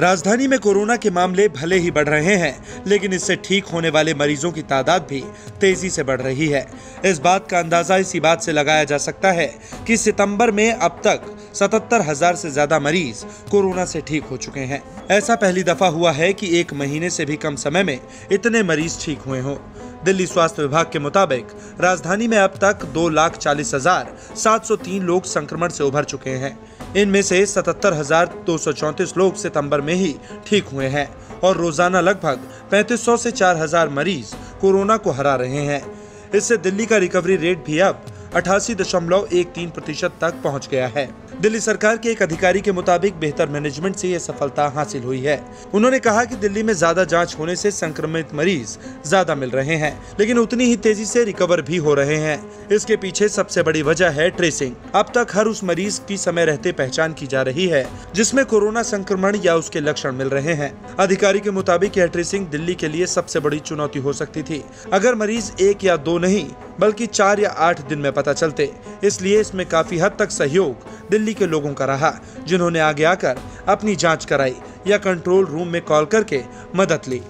राजधानी में कोरोना के मामले भले ही बढ़ रहे हैं, लेकिन इससे ठीक होने वाले मरीजों की तादाद भी तेज़ी से बढ़ रही है। इस बात का अंदाज़ा इसी बात से लगाया जा सकता है कि सितंबर में अब तक सतहत्तर हज़ार से ज़्यादा मरीज़ कोरोना से ठीक हो चुके हैं। ऐसा पहली दफ़ा हुआ है कि एक महीने से भी कम समय में इतने मरीज़ ठीक हुए हों। दिल्ली स्वास्थ्य विभाग के मुताबिक, राजधानी में अब तक दो लाख चालीस हज़ार सात सौ तीन लोग संक्रमण से उभर चुके हैं। इनमें से सतहत्तर हज़ार दो सौ चौंतीस लोग सितंबर में ही ठीक हुए हैं और रोज़ाना लगभग पैंतीस सौ से चार हज़ार मरीज़ कोरोना को हरा रहे हैं। इससे दिल्ली का रिकवरी रेट भी अब अठासी दशमलव एक तीन प्रतिशत तक पहुँच गया है। दिल्ली सरकार के एक अधिकारी के मुताबिक बेहतर मैनेजमेंट से यह सफलता हासिल हुई है। उन्होंने कहा कि दिल्ली में ज़्यादा जाँच होने से संक्रमित मरीज़ ज़्यादा मिल रहे हैं, लेकिन उतनी ही तेज़ी से रिकवर भी हो रहे हैं। इसके पीछे सबसे बड़ी वजह है ट्रेसिंग। अब तक हर उस मरीज़ की समय रहते पहचान की जा रही है, जिसमें कोरोना संक्रमण या उसके लक्षण मिल रहे हैं। अधिकारी के मुताबिक यह ट्रेसिंग दिल्ली के लिए सबसे बड़ी चुनौती हो सकती थी। अगर मरीज़ एक या दो नहीं बल्कि चार या आठ दिन में पता चलते। इसलिए इसमें काफ़ी हद तक सहयोग दिल्ली के लोगों का रहा, जिन्होंने आगे आकर अपनी जाँच कराई या कंट्रोल रूम में कॉल करके मदद ली।